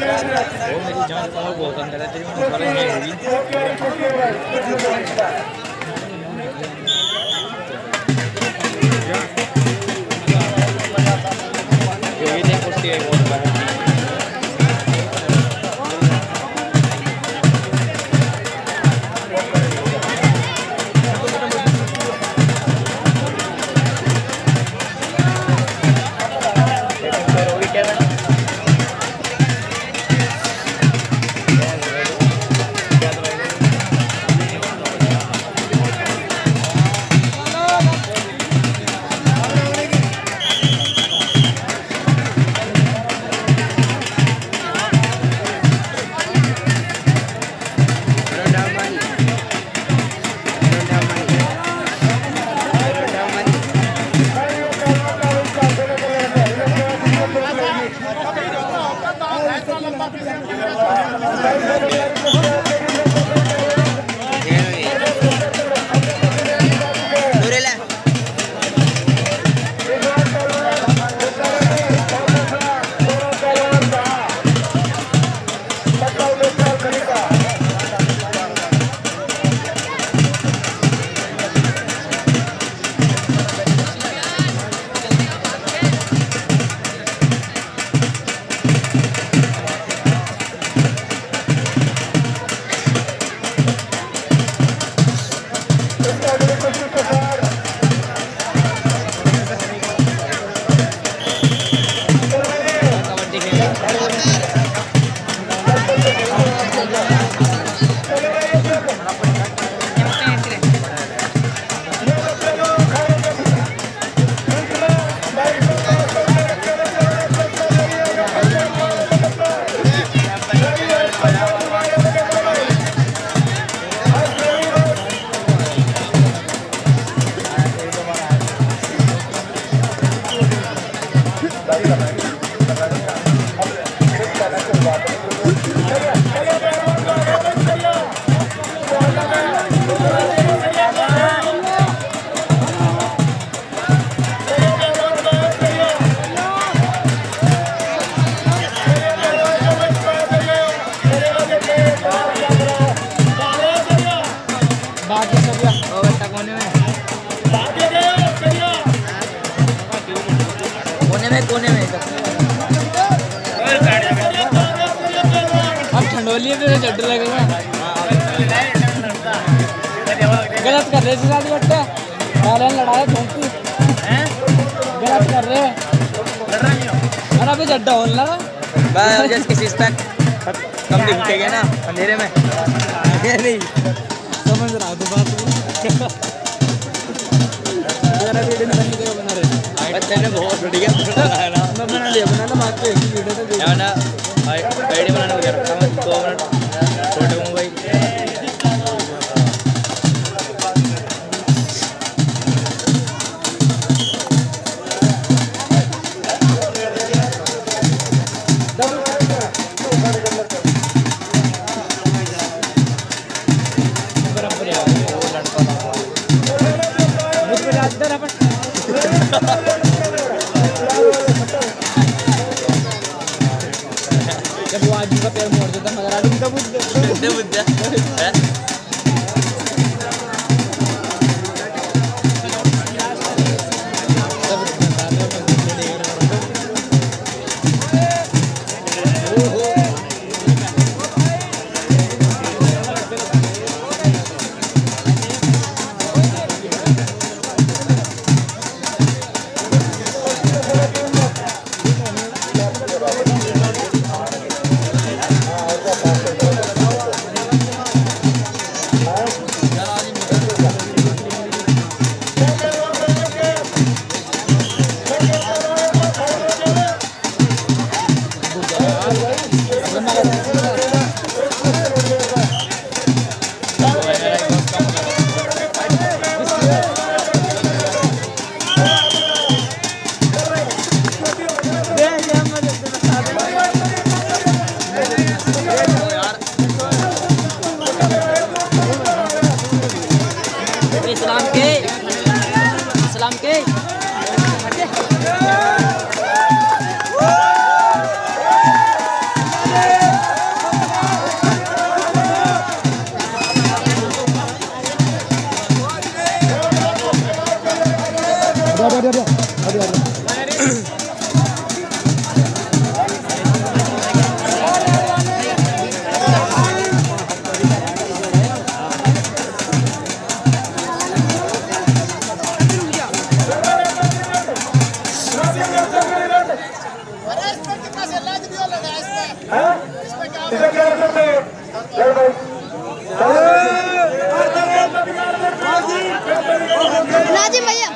मेरी जान का बहुत अंदर है तेरी वाला नहीं हुई कबड्डी ठंडोली पे चड्डू लगेगा गलत कर रहे शादी बट्टे डाले लड़ाया धोती गलत कर रहे अरे अभी चड्डा होने लगा बस जस्ट किसी तक कम दिखेगा ना अंधेरे में। ये नहीं। समझ रहा तो बात। अगर अभी दिन बनी तो बना रहे बच्चे ने बहुत बढ़िया ना। बना लिया बना ना बात पे वीडियो तो ना अपन जब वो आदमी का पैर मोड़ देता मगर आदमी का बुद्ध बुद्ध बुद्ध हैं? इस्लाम के इस्लाम के। इसे क्या कर सकते हैं? चल भाई नाजिम भैया